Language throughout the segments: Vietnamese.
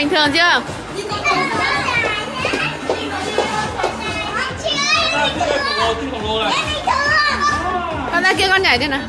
bình thường chưa? Con ra kia con nhảy đi nào.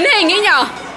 Nên anh.